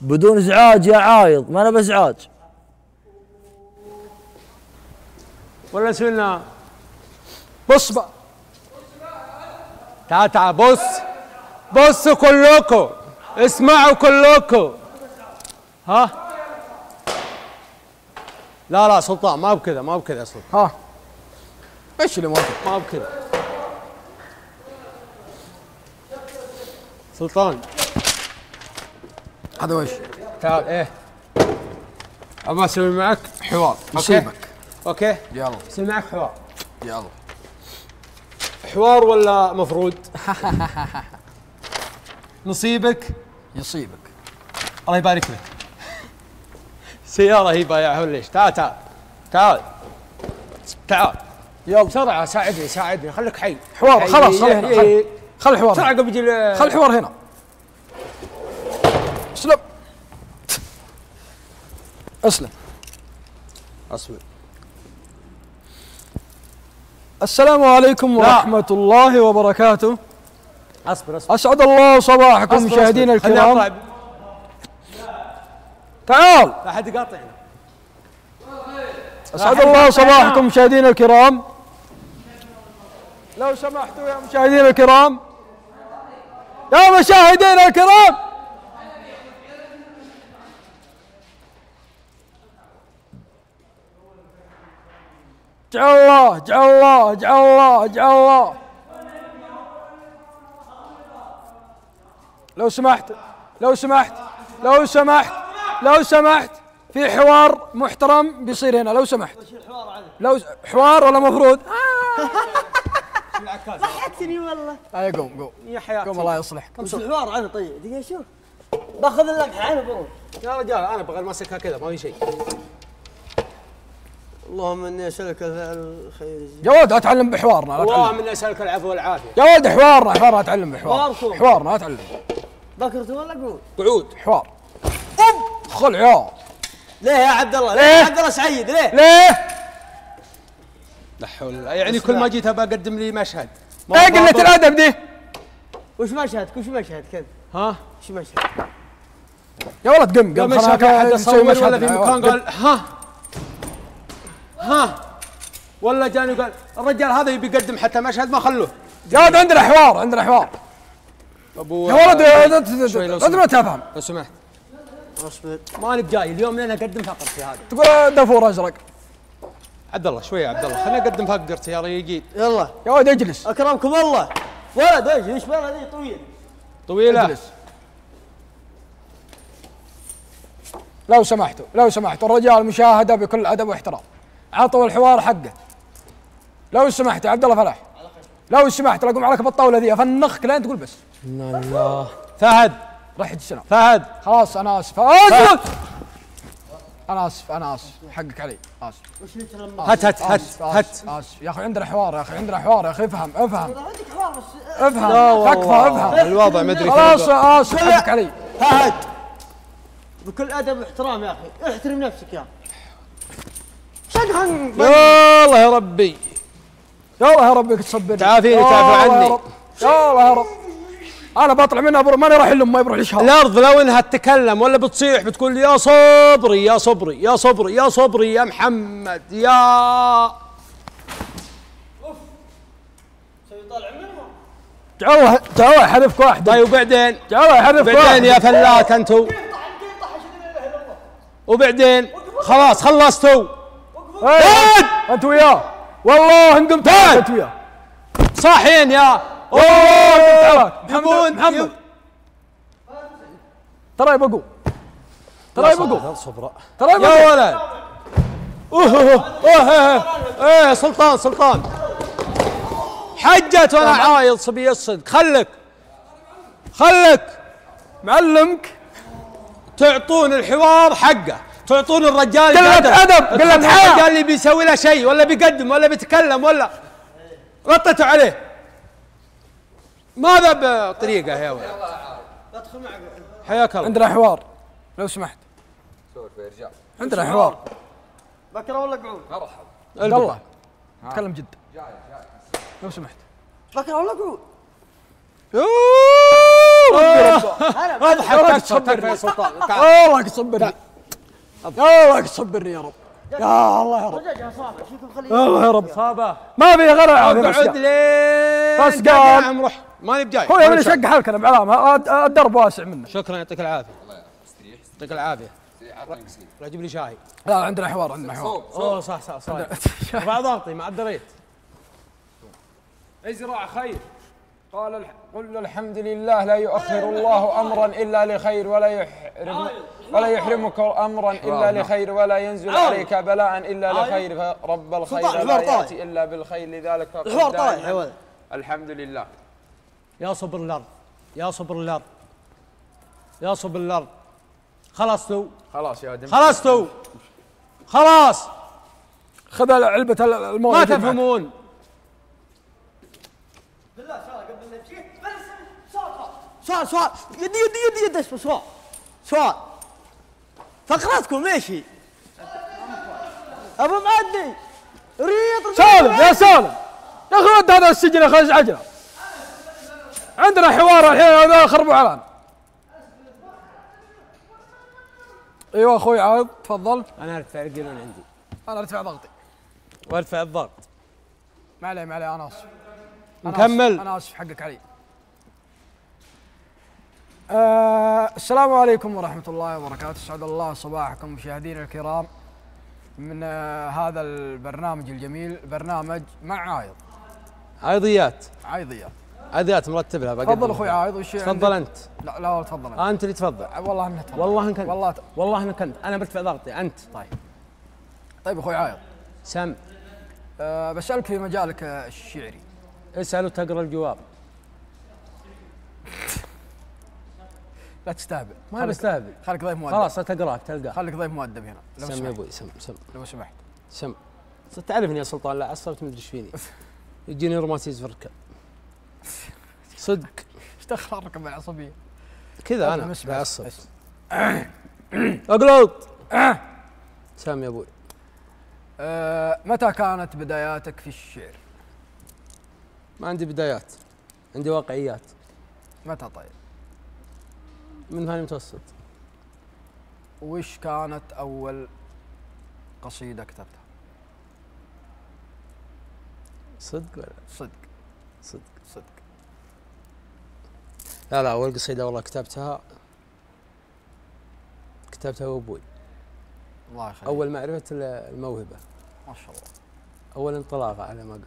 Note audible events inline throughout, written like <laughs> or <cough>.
بدون ازعاج يا عايض ما أنا بازعاج. ولا سوينا بص بقى. تعال تعال بص. بصوا كلكم. اسمعوا كلكم. ها؟ لا لا سلطان ما بكذا ما بكذا سلطان. ها. إيش اللي ما بكذا. سلطان. هذا وش؟ تعال إيه. أبغى أسوي معك حوار؟ نصيبك أوكي؟ يلا. أسوي معك حوار. يلا. حوار ولا مفروض؟ <laughs> نصيبك؟ يصيبك. الله يبارك لك سيارة هي بايعها ولا إيش؟ تعال تعال. تعال. تعال. يلا. بسرعة ساعدني ساعدني. خليك حي. حوار. خلاص خل هنا إيه، خل إيه. خل الحوار بسرعة هنا. خل الحوار هنا. أسلم. أسلم. اصبر السلام عليكم ورحمة الله وبركاته. أصبر أصبر. أسعد الله صباحكم مشاهدينا الكرام. تعال. لا حد يقاطعنا أسعد الله صباحكم مشاهدينا الكرام. لو سمحتوا يا مشاهدينا الكرام. يا مشاهدينا الكرام. جعل الله جعل الله جعل الله جعل الله. لو سمحت لو سمحت لو سمحت لو سمحت. في حوار محترم بيصير هنا لو سمحت. لو س- حوار ولا مفروض؟ <laughs> ضحكتني والله. آه قوم قوم. يا حياتي. قوم الله يصلحك وش الحوار عنه طيب. دقيقة شوف. باخذ اللقحة عنه بروح يا رجال أنا بغير ماسكها كذا ما في شيء. اللهم إني أسألك الخير. جواد اتعلم بحوارنا لا اللهم إني أسألك العفو والعافية. يا ولد حوارنا حوارنا اتعلم بحوار. حوارنا اتعلم بكرت ولا قعود؟ قعود. حوار. خل يا ليه يا عبد الله؟ ليه ليه؟ يا عبد الله سعيد؟ ليه؟ ليه؟ لا حول الله. يعني كل ما جيت ابى أقدم لي مشهد. ما إيه قلة الأدب دي. وش مشهد؟ وش مشهد؟ كذا ها؟ وش مشهد؟ يا ولد قم قم مشهد خلاص احد نسوي اصور مشهد. ولا في يا مكان ولد. قال ها؟ ها. ولا جاني قال الرجال هذا يبي يقدم حتى مشهد ما خلوه. يا ولد عندنا حوار عندنا حوار. أبو يا ولد شوي لو انت ما تفهم لو سمحت. اصبر ماني بجاي اليوم لين اقدم فقرتي هذه تقول دافور ازرق عبد الله شوي يا عبد الله. خليني اقدم فقرتي يا ريقين يلا. يا ولد اجلس. أكرمكم الله. ولد إيش؟ إيش بلا ذي؟ طويل. طويلة. اجلس. لو سمحتوا لو سمحتوا الرجال مشاهدة بكل أدب واحترام. عطوا الحوار حقه. لو سمحت يا عبد الله فلاح. لو سمحت لقوم عليك بالطاولة ذي أفنخك لين تقول بس. فهد. راح السلام فهد. خلاص أنا آسف. آسف! أنا آسف أنا آسف. حقك علي. آسف. هت هت هت آسف. هت آسف. يا أخي عندنا حوار يا أخي عندنا حوار يا أخي افهم افهم. عندك حوار بس افهم. تكفى افهم. الوضع ما أدري خلاص آسف. حقك علي. فهد. بكل أدب واحترام يا أخي احترم نفسك يا يا الله يا ربي. يا الله يا ربك تصبرني. تعافيني، تعافى عني. رب. يا الله يا رب. أنا بطلع منها بروح ماني راح لأمي بروح لشهر الأرض لو إنها تتكلم ولا بتصيح بتقول يا صبري يا صبري يا صبري يا صبري يا محمد يا تعال تعال حذفك واحد. طيب وبعدين؟ تعال حذفك بعدين واحد. يا فلات أنتو؟ وبعدين؟ خلاص خلصتوا. إيه، أنت وياه. والله ان قمت تعال. أنت وياه. صاحين يا. أوه! يبون محمد ترى بقوم ترى صبرا ترى يا ولد. أوه أوه أوه إيه سلطان سلطان. حجت وأنا عايض صبي الصدق. خلك. خلك. معلمك. تعطون الحوار حقه. تعطون الرجال قلة. أدب، قلة حياء. الرجال اللي بيسوي له شيء ولا بيقدم ولا بيتكلم ولا غطيتوا عليه. ماذا بطريقة يا ولد؟ حياك الله. عندنا حوار لو سمحت. عندنا حوار. بكرة ولا قعود؟ عبد الله. تكلم جد. لو سمحت. بكرة ولا قعود؟ ربه اضحك تكفى تكفى يا سلطان تعال. الله يصبرني الله يصبرني يا رب. يا الله يا رب. خليه؟ الله يا رب. صابة. ما في غير أقعد بس لين بس تقع قال. يا عم روح. ماني بجاي. هو يبي يشق حالك أنا بعلامه الد- الدرب واسع منه. شكرا يعطيك العافية. يعطيك العافية. روح جيب لي شاي لا عندنا حوار عندنا حوار. أوه صح صح صح. <laughs> رفع ضغطي ما دريت ازرع خير. قال. قل الحمد لله لا يؤخر الله امرا إلا لخير ولا يحرم. ولا يحرمك أمرا إلا لخير ولا ينزل عليك بلاء إلا لخير. فرب الخير لا. يأتي إلا بالخير لذلك الحوار الحمد لله. يا صبر الأرض. يا صبر الأرض. يا صبر الأرض. خلصتوا خلاص يا دم. خلصتوا خلاص. خذ علبة المويه ما. تفهمون. سؤال سؤال يدي يدي يدي يدي. اسمه سؤال سؤال فقرتكم إيش هي؟ ابو معدي ريط سالم يا سالم. يا أخي ود هذا السجن يا أخي ازعجنا عندنا حوار الحين هذا خربوا علينا أيوه أخوي عايض تفضل. أنا ارتفع القانون عندي. أنا ارتفع ضغطي. وأرفع الضغط. ما عليه ما عليه أنا آسف. نكمل. أنا آسف حقك علي. آه السلام عليكم ورحمة الله وبركاته. أسعد الله صباحكم مشاهدينا الكرام من آه هذا البرنامج الجميل برنامج مع عايض. عيضيات عايضية عيضيات مرتب لها تفضل أخوي عايض وش تفضل؟ أنت. لا لا تفضل أنت. أنت اللي تفضل. والله إنك تفضل. والله إنك والله ت... والله إنك أنت. أنا برتفع ضغطي. أنت. طيب. طيب أخوي عايض. سم. أه بسألك في مجالك آه، الشعري. اسأل وتقرأ الجواب. <laughs> لا تستهبل ما بستهبل خليك ضيف مؤدب. خلاص تقراك تلقاه خليك ضيف مؤدب هنا. لو سم يا أبوي سم سم. لو سمحت. سم. تعرفني يا سلطان لا عصبت مدري إيش فيني. <laughs> يجيني روماتيز في الركب صدق. إيش دخل الركب العصبية؟ كذا أنا بعصب. <coughs> أقلط. <coughs> سام يا أبوي. أه متى كانت بداياتك في الشعر؟ ما عندي بدايات. عندي واقعيات. متى طيب؟ من ثاني متوسط. وش كانت أول قصيدة كتبتها؟ صدق ولا؟ صدق. صدق. صدق. لا لا أول قصيدة والله كتبتها كتبتها وابوي الله يخليك. أول معرفة ال- الموهبة. ما شاء الله. أول انطلاقه على ما قال.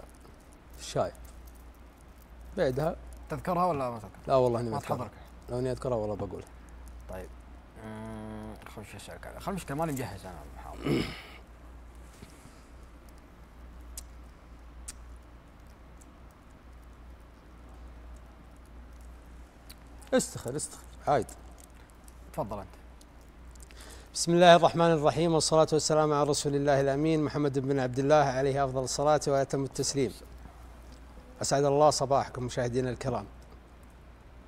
في الشاي. بعدها؟ تذكرها ولا ما تذكر؟ لا والله إني ما تحضرك. لو إني أذكرها والله بقولها طيب. أمم، خل وش اسالك عليه؟ خل المشكلة ماني مجهز أنا المحاضره <coughs> استخر استخر. عايد. تفضل أنت. بسم الله الرحمن الرحيم والصلاة والسلام على رسول الله الأمين محمد بن عبد الله عليه أفضل الصلاة وأتم التسليم. أسعد الله صباحكم مشاهدينا الكرام.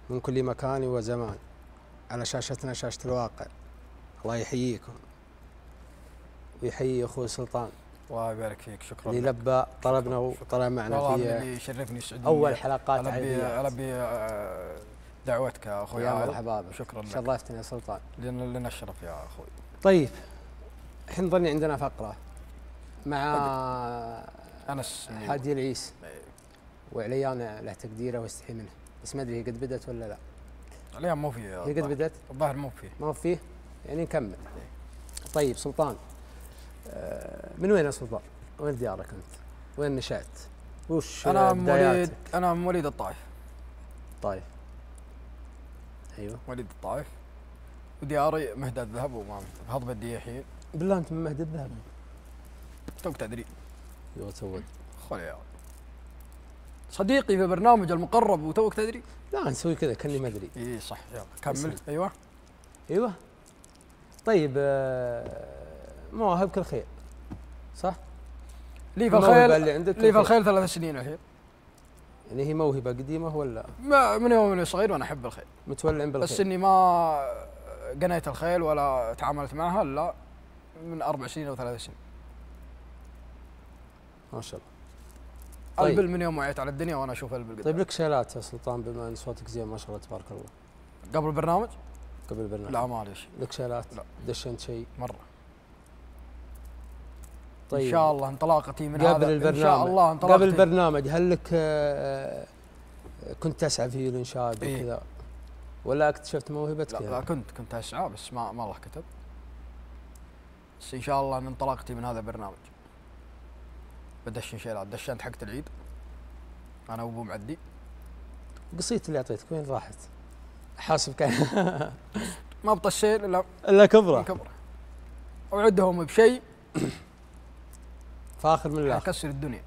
من كل مكان وزمان على شاشتنا شاشة الواقع. الله يحييكم. ويحيي أخوي سلطان. الله يبارك فيك شكرا اللي. لبى طلبنا وطلع معنا في يشرفني يسعدني أول حلقات عيديات ألبي آه، دعوتك يا أخوي يا. مرحبا بك. شكرا لك. شرفتني يا سلطان. لنا لنا الشرف يا أخوي. طيب الحين ظني عندنا فقرة مع أنس. حادي العيس إيه. وعليان له تقديره واستحي منه. بس ما أدري هي قد بدأت ولا لا. اليوم مو فيه هي قد بدأت؟ الظاهر مو فيه ما فيه يعني نكمل. طيب سلطان. آه، من وين يا سلطان؟ وين ديارك أنت؟ وين نشأت؟ وش أنا؟ مواليد أنا مواليد الطائف. طيب. أيوه. مواليد الطائف. ودياري مهد الذهب وما هضبة الدياحين بالله أنت من مهد الذهب. توك تدري. أيوه تود خل يا صديقي في برنامج المقرب وتوك تدري؟ لا نسوي كذا كأني ما أدري. اي صح. يلا كمل. أيوه. أيوه. طيب آه، مواهب كل خير. صح؟ لي في الموهبة الخيل اللي عندك لي في كل خير. الخيل ثلاث سنين الحين يعني هي موهبة قديمة ولا؟ ما- من يوم إني صغير وأنا أحب الخيل. متولع بس بالخير إني ما قنيت الخيل ولا تعاملت معها إلا من أربع سنين أو ثلاث سنين. ما شاء الله. طيب. البل من يوم وعيت على الدنيا وأنا أشوف البل طيب قدامي. لك شيلات يا سلطان بما إن صوتك زين ما شاء الله تبارك الله. قبل البرنامج؟ قبل البرنامج. لا ما علي شيء لك شغلات؟ لا. دشنت شيء؟ مرة. طيب. إن شاء الله انطلاقتي من قبل هذا. البرنامج إن شاء الله انطلاقتي. قبل البرنامج هل لك آه، كنت تسعى في الإنشاد إيه. وكذا؟ ولا اكتشفت موهبتك لا, لا يعني؟ كنت كنت أسعى بس ما ما الله كتب بس إن شاء الله إن انطلاقتي من هذا البرنامج. بدشن شيلات دشنت حقت العيد. أنا وأبو معدي. قصيت اللي أعطيتك وين راحت؟ حاسب كان. <laughs> ما بطشيل الا إلا كبرة. كبرة. اوعدهم بشيء. <coughs> فاخر من الآخر. يكسر الدنيا.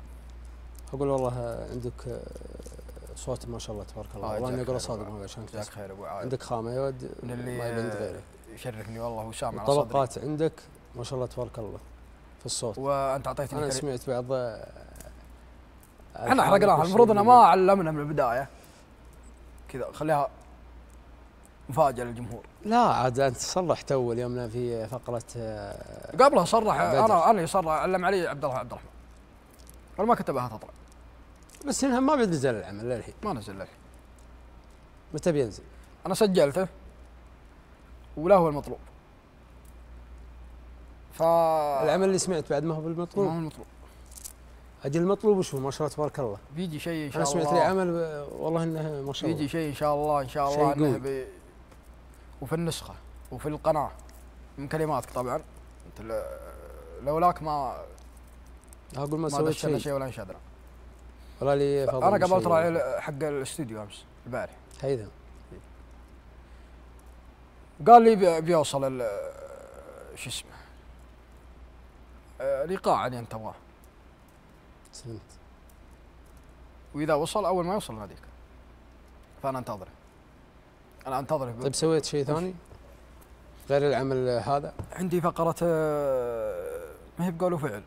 أقول والله عندك آه، صوت ما شاء الله تبارك الله. آه، والله إني أقول صادق عشان جزاك خير أبو عاد عندك خامة يا اللي ما يبي عند غيرك. يشرفني والله وسام على صدري. الطبقات عندك ما شاء الله تبارك الله. في الصوت. وأنت أعطيتني أنا. سمعت بعض آه، إحنا حرقناها المفروض انها ما علمنا من البداية. كذا خليها مفاجأة للجمهور. لا عاد أنت صلحت أول يومنا في فقرة آه، قبلها صرح بدر. أنا أنا اللي صرح علم علي عبد الله عبد الرحمن. ولا ما كتبها تطلع بس إنها ما بينزل العمل للحين. ما نزل لك متى بينزل؟ أنا سجلته ولا هو المطلوب. ف العمل اللي سمعت بعد ما هو ما هو بالمطلوب. المطلوب أجل المطلوب وشو؟ ما شاء الله تبارك الله. بيجي شيء إن شاء أنا الله سمعت لي عمل والله إنه ما شاء الله. بيجي شيء إن شاء الله إن شاء شيء الله انه. بي وفي النسخة وفي القناة من كلماتك طبعا. انت لولاك ما أقول ما ما سويت شيء. شيء ولا انشدنا. ولا لي فضل أنا. قابلت راعي حق الاستوديو أمس البارح. هيدا. قال لي بي- بيوصل ال- شو اسمه الايقاع اللي أنت تبغاه سلمت. وإذا وصل أول ما يوصل ناديك فأنا أنتظره. أنا أنتظره. طيب سويت شيء ثاني؟ غير العمل هذا؟ عندي فقرة آه، ما هي بقول وفعل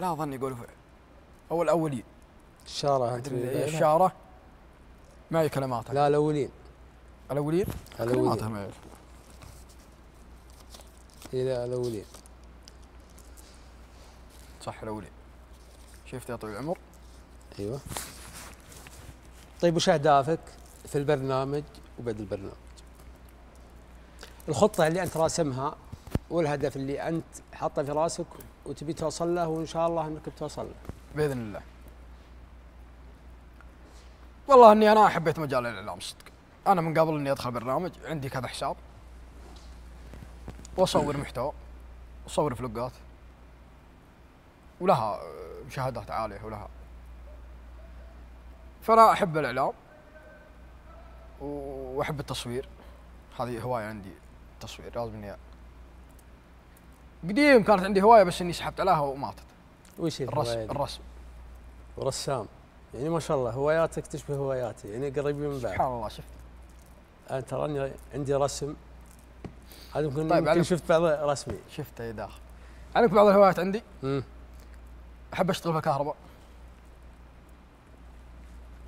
لا أظن يقول وفعل أو الأولين. هي الشارة معي كلماتها لا الأولين. الأولين؟ كلماتها الاولين معي إلى الأولين. صح الاولين شفت يا طويل العمر؟ أيوه. طيب وش أهدافك في البرنامج وبعد البرنامج؟ الخطة اللي أنت راسمها والهدف اللي أنت حاطه في راسك وتبي توصل له وإن شاء الله إنك بتوصل له. بإذن الله. والله إني أنا حبيت مجال الإعلام صدق. أنا من قبل إني أدخل برنامج عندي كذا حساب. وأصور محتوى وأصور فلوقات. ولها آه، مشاهدات عاليه ولها. فأنا أحب الإعلام وأحب التصوير. هذه هواية عندي التصوير لازم إني قديم كانت عندي هواية بس إني سحبت عليها وماتت. وش الرسم الرسم الرسم. ورسام يعني ما شاء الله هواياتك تشبه هواياتي يعني قريبين من بعض. سبحان الله شفت. أنا تراني عندي رسم. هذا يمكن طيب، علم. شفت بعض رسمي. شفت اي داخل. عندك بعض الهوايات عندي؟ امم أحب أشتغل في الكهرباء.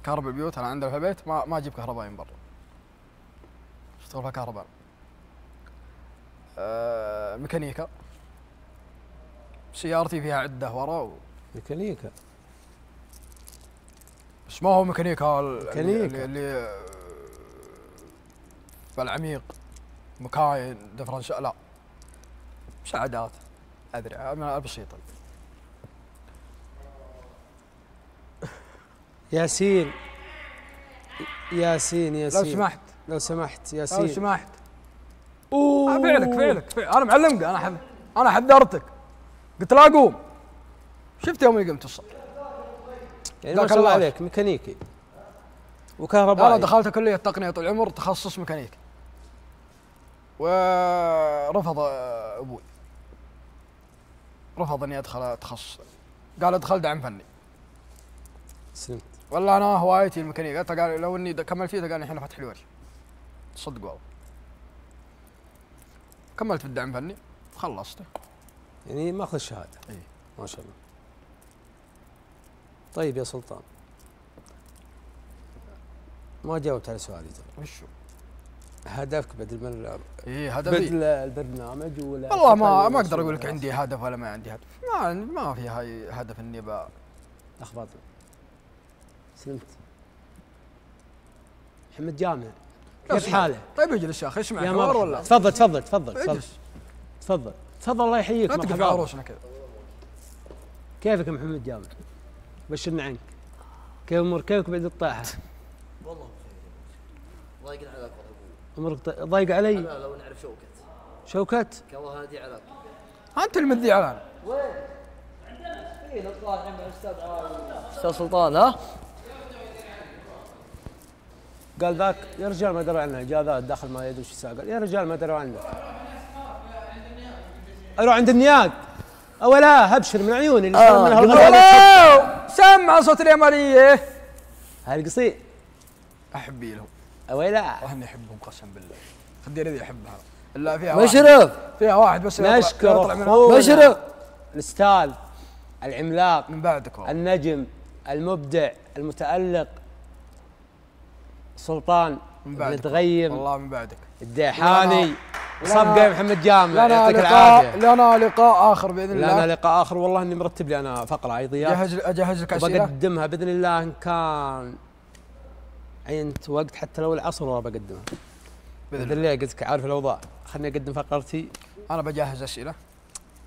كهرباء البيوت أنا عندنا في البيت ما ما أجيب كهربائي من برا. أشتغل في الكهرباء. آه ميكانيكا. سيارتي فيها عدة ورا و... ميكانيكا. بس ما هو ميكانيكا ميكانيكا. اللي, اللي بالعميق مكاين دفرنش لا. مساعدات أدري البسيطه ياسين. ياسين لو ياسين سمحت. لو سمحت لو ياسين سمحت. أوه. آه، فعلك فعلك. فعلك أنا معلمك أنا حذ... أنا حذرتك. قلت لا قوم شفت يوم اللي قمت الصبح يعني ما شاء الله. عليك ميكانيكي. أنا وكهربائي دخلت كلية تقنية طول العمر تخصص ميكانيكي. ورفض أبوي. رفض إني أدخل تخصص. قال ادخل دعم فني. سلمت. والله أنا هوايتي الميكانيكا قال لو إني كملت فيه قال الحين فتح لي ورشه صدق والله. كملت في الدعم فني خلصته. يعني ماخذ الشهاده إيه. ما شاء الله. طيب يا سلطان. ما جاوبت على سؤالي ترى. وشو؟ هدفك بعد المر... إيه هدفي. بدل البرنامج ولا والله ما ما أقدر أقول لك عندي هدف ولا ما عندي هدف. ما ما في هاي هدف إني ب اخبط سلمت. محمد جامع. كيف حاله؟ طيب اجلس يا أخي اسمع يا حوار مرحبا. ولا؟ تفضل تفضل تفضل تفضل اجلس. تفضل. تفضل. الله يحييك لا تقف على عروسنا كذا. كيفك يا محمد جامع؟ بشرنا عنك. كيف امورك كيفك بعد الطاحة؟ والله بخير. ضايق العلاقة أمورك ضايق علي؟ لا لو نعرف شوكت شوكت كواه هذه علاقة أنت المذيع الآن. إيه نطلع الحين مع الاستاذ أستاذ سلطان ها؟ قال ذاك يا رجال ما دروا عنه جاء ذا داخل ما يدري وش يسوي. قال يا رجال ما دروا عنه. أروح عند النياق أولا أبشر من عيوني اللي صار منها أوه، سمع صوت اليمنيه هالقصير احبي لهم. اولا اني احبهم قسم بالله. خدير ذي احبها إلا فيها واحد. مشرف. فيها واحد بس نشكر. مشرف. الأستاذ العملاق من بعدك والله. النجم المبدع المتألق. سلطان من بعدك. تغيم والله من بعدك. الديحاني يا محمد جامع لنا يعطيك لقاء العافية. لنا لقاء آخر بإذن الله. لنا لقاء آخر والله إني مرتب لي أنا فقرة عيضيات جهز اجهز لك اسئله وبقدمها بإذن الله إن كان عينت وقت حتى لو العصر والله بقدمها. بإذن الله. الله قلت لك عارف الأوضاع. خلني أقدم فقرتي. أنا بجهز اسئله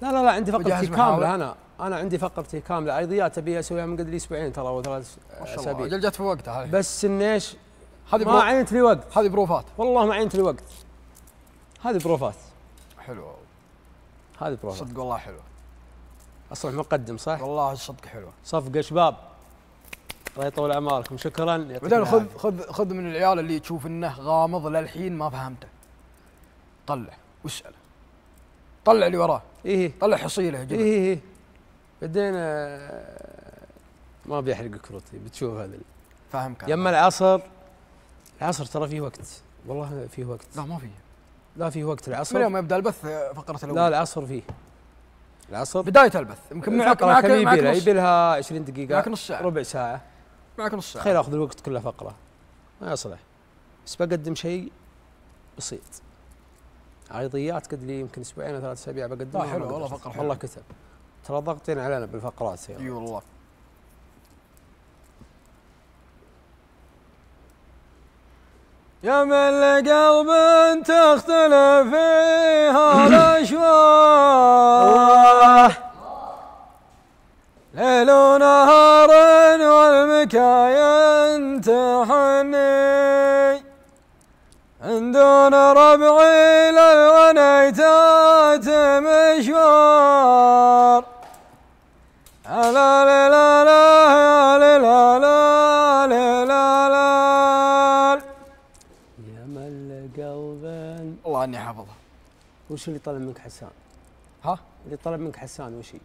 لا لا لا عندي فقرتي كاملة. أنا. أنا عندي فقرتي كاملة. عيضيات ابي أسويها من قبل أسبوعين ترى أو ثلاث ما شاء الله. أسابيع. جت في وقتها. بس انيش هذه ما. عينت لي وقت. هذه بروفات. والله ما عينت لي وقت. هذه بروفات. حلوة هذه بروفات. صدق والله حلوة أصلا مقدم صح؟ والله صدق حلوة صفقة شباب. الله يطول أعماركم. شكرا. بعدين خذ. خذ خذ من العيال اللي تشوف إنه غامض للحين ما فهمته. طلع. واساله طلع اللي وراه. إيه. طلع حصيلة جبل إيه إيه. بعدين آه، ما بيحرق كروتي بتشوف هذا فاهمك. يما العصر العصر ترى فيه وقت. والله فيه وقت. لا ما في لا فيه وقت. من العصر يوم يبدأ البث فقرة الأول لا العصر فيه. العصر؟ بداية البث. يمكن معك معك معك يبي لها نص. يبي لها 20 دقيقة معك نص ساعة. ربع ساعة. معك نص ساعة. خير آخذ الوقت كله فقرة. ما يصلح. بس بقدم شيء بسيط. عرضيات قد لي يمكن أسبوعين أو ثلاث أسابيع بقدمها. حلو، والله. فقرة والله. كتب. ترى ضاغطين علينا بالفقرات إي والله. يا من لقلب تختلف فيها <laughs> الأشواق. ليل ونهار والمكاين تحني. عندون ربعي للغنيتات مشوار لا لا لا لا لا لا لا لا لا يا مل قلبا والله اني حافظها وش اللي طلب منك حسان؟ ها اللي طلب منك حسان وش هي؟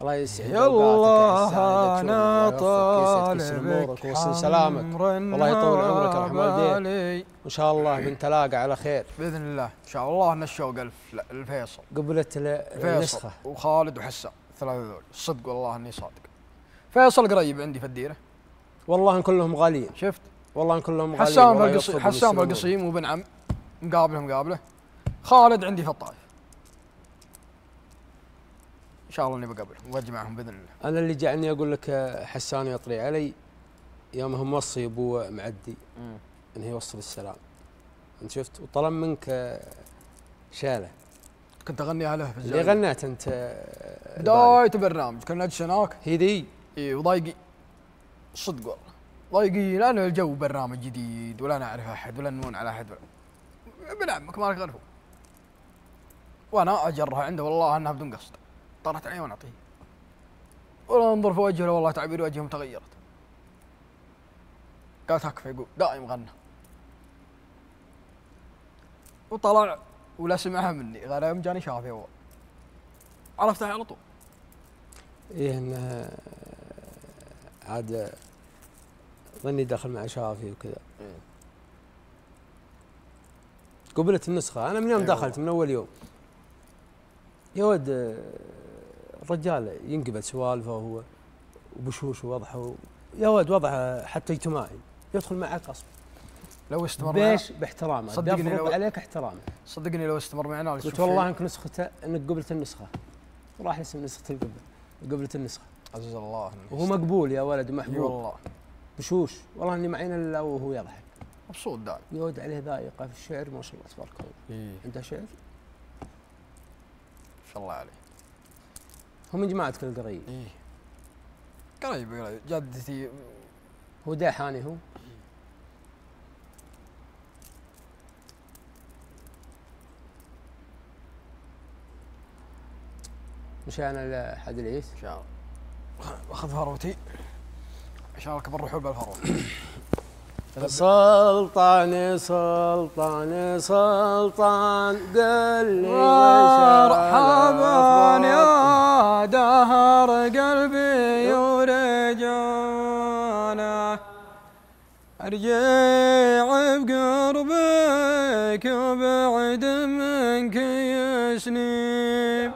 الله يسعد يا أوقاتك يا الله حسان، أنا طالبك امورك ويوصل سلامك والله يطول عمرك يا والديك وان شاء الله بنتلاقى على خير باذن الله ان شاء الله لا، الفيصل قبلت ال- فيصل النسخة وخالد وحسان ثلاثة ذول صدق والله اني صادق فيصل قريب عندي في الديره والله ان كلهم غاليين شفت والله ان كلهم غاليين حسان بالقصيم حسان. بالقصيم وبن عم مقابله مقابله خالد عندي في الطائف. إن شاء الله إني بقابلهم واجمعهم بإذن الله. أنا اللي جعلني أقول لك حسان يطلع علي يوم هو موصي ابو معدي. انه يوصل السلام. أنت شفت؟ وطلب منك شالة. كنت اغنيها له في اللي. غنيت أنت. بدايه برنامج كنا نجلس هناك. هي ذي إي وضايقين صدق والله. ضايقين لأن الجو برنامج جديد ولا نعرف أحد ولا نمون على أحد. ولا ابن عمك ما لك غيره وأنا أجرها عنده والله أنها بدون قصد. طرت عيني وأنا أعطيه. ولا انظر في وجهه والله تعبير وجهه تغيرت. قال تكفى يقول دائم غنى. وطلع ولا سمعها مني غير يوم جاني شافي هو. عرفتها على طول. إيه انه آه، عاد ظني دخل مع شافي وكذا. قبلت النسخة. أنا من يوم إيه دخلت من أول يوم. يا ولد آه، الرجال ينقبل سوالفه وهو وبشوش ووضحه. و- يا ولد وضعه حتى اجتماعي. يدخل معك غصب لو استمر بيش باحترامه. صدقني لو- عليك احترامه. صدقني لو استمر معنا قلت والله. إنك نسخته إنك قبلت النسخة. راح اسم نسخة القبل قبلت النسخة. عزيز الله. وهو مقبول يا ولد ومحبوب. والله بشوش. والله إني معين إلا وهو يضحك. مبسوط دائما يود عليه ذائقة في الشعر ما شاء الله تبارك الله عنده شعر؟ ما شاء الله عليه. هو من جماعتك القريب إيه. قريب قريب. جدتي هو داحاني هو. مشانا لحد العيد إن شاء الله. أخذ فروتي اشارك بالرحول بالفروت سلطان سلطان سلطان قل لي مرحبا يا دهر قلبي ورجانا أرجع بقربك وبعد منك يسنيم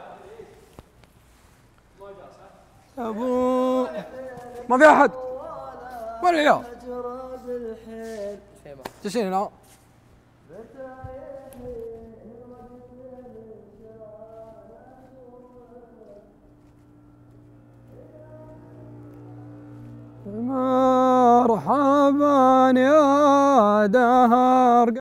أبو ما في أحد؟ مرحبا يا دهر